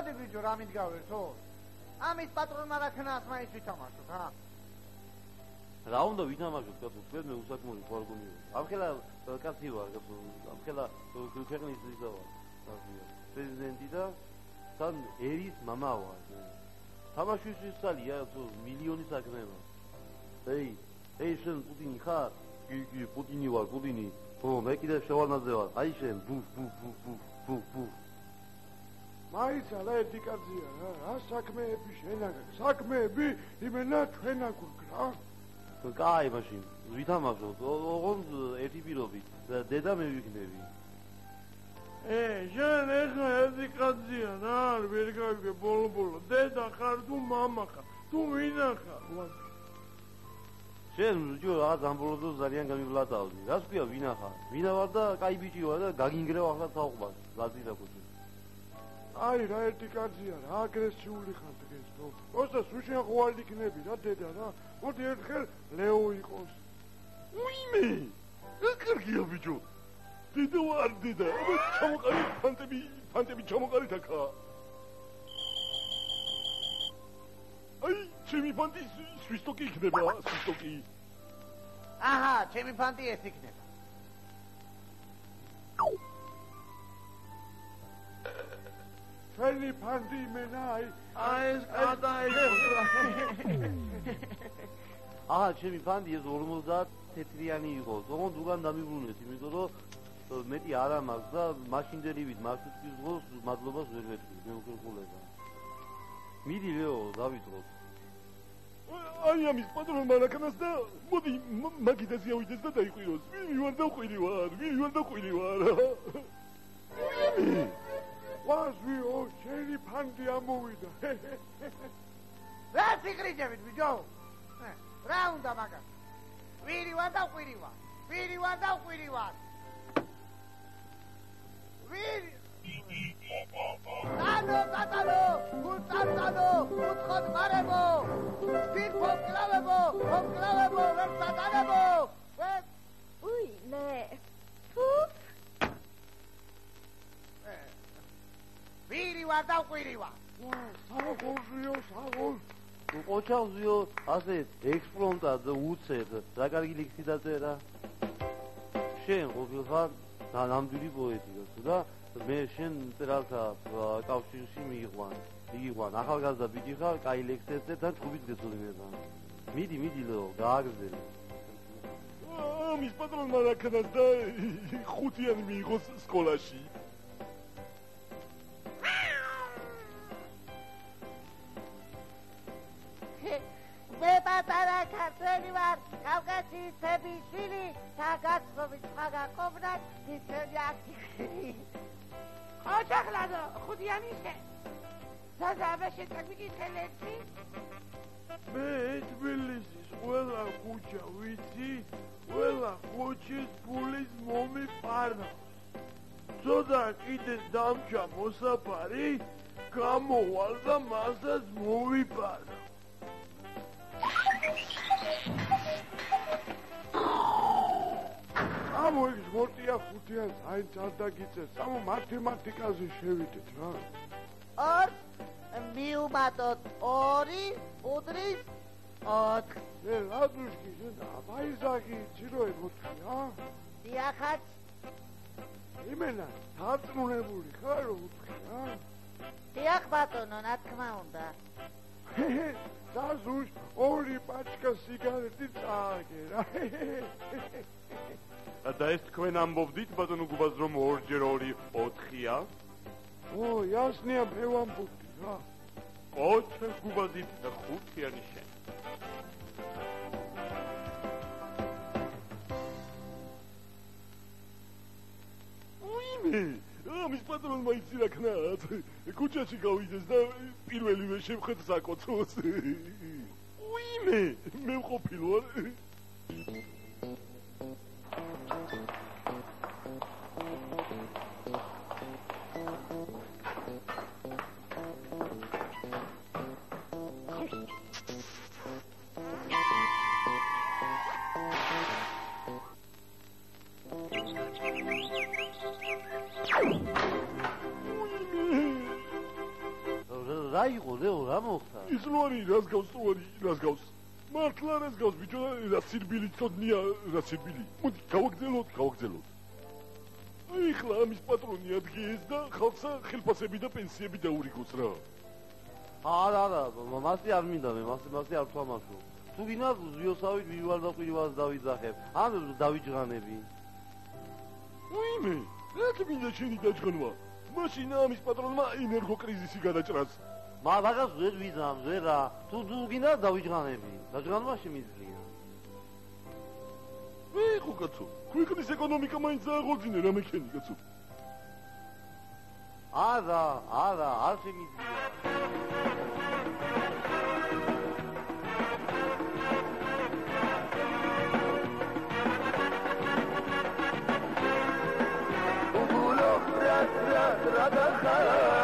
მოდი ბიჭო რა მიდგავერთო ამის პატრონმა რა ქნას მაინც ვითამაშოთ ჰა რა უნდა ვითამაშოთ კაცო თქვენ მე უსაკმური ხო არ გონიო ამ ხელა კაცი ვარ კაცო ამ ხელა ქვეყნის ისა ვარ პრეზიდენტი და თან ერის мама ვარ თამაშვის ისალია თუ მილიონი საქმეა ეი ეი შენ პუტინი ხარ კი კი პუტინი ვარ პუტინი ო მე კიდე შევანაზე ვარ აი შენ ბუ ბუ ბუ ბუ ბუ ბუ მაიცა რა ერთი კაცია რა რა საქმეები შენაგან საქმეები იმენა ჩვენა გვგრა კაი მაშინ ვითამაშოთ ოღონდ ერთი პირობით დედა მე ვიქნები ე შენ ეხლა ერთი კაცია რა ვერ გავიგე ბოლო ბოლო დედა ხარ თუ мама ხარ თუ ვინა ხარ შენ ჯო რა ზამბოლო ძალიან გამივლატავდი რას ქვია ვინა ხარ ვინა ვარ და კაი ბიჭი ვარ და გაგინგრევ ახლა თაუყბას ლაზი და კუჩი აი რა ერთი კაცია რა აგრესიული ხარ დღეს თო ოცა სუშენ ღვალი იქნები რა დედა რა. მოდი ერთხელ ლეო იყოს. უიმე რა კარგია ბიჭო დედა ვარ დედა აბა ჩამოყარი ფანტები ფანტები ჩამოყარი თქა აი ჩემი ფანტი სვისტოკი იქნება სვისტოკი აჰა ჩემი ფანტი ეს იქნება ჩვენი ფანდი მენა აი აი ეს გადაიღე აა ჩემი ფანდი ეს 50 თეთრიანი იყო. ზოგან უგან დამიბრუნეთ იმიტომ რომ მეტი არ ამაქვს და მაშინდელივით მარშრუტის დღოს მადლობას ვერ ვეთქვი მე უკვე ყოლება მიდი ლეო დავიწყოთ აი ამის პატრონ მარაკანას და მოდი მაგიდას იავიდეს და დაიყვიროს ვინ ვარ და ყვილი ვარ ვინ ვარ და ყვილი ვარ ვაზვიო შენი ფანდი ამოვიდა. რა სიგრიჯებით ბიჭო? რა უნდა მაგას? ვირი ვარ და ყვირი ვარ ვირი ვარ და ყვირი ვარ ვირი ანუ კატალო გულწარწალო უთხოთ მარებო. სპირ ფოკლავებო ფოკლავებო ვერ სატანებო უი მე თუ ვირი ვარ და ყვირი ვარ საღოლზიო საღოლ ოჩავზიო ასე ექსპრომტად უცებ რა კარგი ლექსი დაწერა? შენ ყოფილხარ ნამდვილი პოეტი და მე შენ წერალთა კავშირში მიიყვან მიიყვან. ახალგაზრდა ბიჭი ხარ კაი ლექსებზე და ჯგუფით გეძლინება მიდი მიდი ლო გააგრძელე ამის პატრონმა რა ქნა და ხუთიანი მიიღოს სკოლაში პატარა ქართველი ვარ. კავკასიის თების შვილი საგაცხოვის მაგაყობნად ისეთი აქტივი ოჯახლადო ხუდიანიშე საზავე შეკაგიგი ხელեցი მე თბილისის ყველა ქუჩა ვიცი? ყველა ქუჩის პულის მომიფარნა ცოტა კიდე დამჭა მოსაფარი გამოვალ და მასაც მოვიფარა ამო ის მორტია ხუთიან საინც არ დაგიწეს ამო მათემატიკაზე შევიდეთ რა. ორ მიუმატოთ ორი უდრის ოთხ. მე რა დუშკი შენ აბაიზაგი ცირო ემოთია დიახაც. იმენა დაწნუნებული ხარ უთხია დიახ ბატონო რა თქმა უნდა დაზუშ ორი პაჩკა სიგარეტი წააგე რა და ეს თქვენ ამბობდით ბატონო გუბას რომ ორჯერ ორი 4-ია? ო, ясნია მე ვამბობდი რა. ო, ჩვენ გუბაზით და ხუთიანი შენ. უიმე, ამის პატრონმა იცი რა ქნათ. კუჩაში გავიდეს და პირველივე შევხედს აკოცოს. უიმე, მე ვყოფილ ვარ. რა იყო ლეო რა მოხდა? არის რას გავს არის რას გავს? მართლა რას გავს? ბიჭო რა სირბილი წოდნია რა სირბილი მოდი გავაგზელოთ გავაგზელოთ აი ხლა ამის პატრონი ადგეს და ხალხსა ხელფასები და პენსიები დაურიგოს რა. არა არა მასე არ მინდა მე მასე მასე არ თამაშო თუ გინდა ზიოსავით ვივალ და ყივალს დავიძახებ. ან დავიჯღანები. უიმე რა მინდა შენი დაჯღანვა. მაშინ ამის პატრონმა ენერგო კრიზისი გადაჭრას მა რაღაც ვერ ვიზამ ზერა თუ თუ გინდა დავიჯღანები დაჯღანვა შემიძლია ვიღო კაცო ქვეყნის ეკონომიკა მაინც აღოძინე რა მექენი კაცო? არა არა არ შემიძლია. რა და ხარ